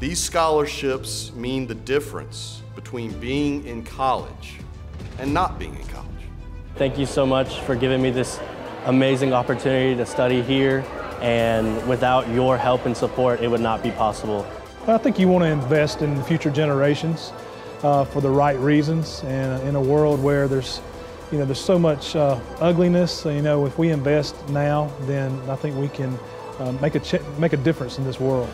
These scholarships mean the difference between being in college and not being in college. Thank you so much for giving me this amazing opportunity to study here. And without your help and support, it would not be possible. I think you want to invest in future generations uh, for the right reasons. And uh, in a world where there's, you know, there's so much uh, ugliness, you know, if we invest now, then I think we can uh, make, a make a difference in this world.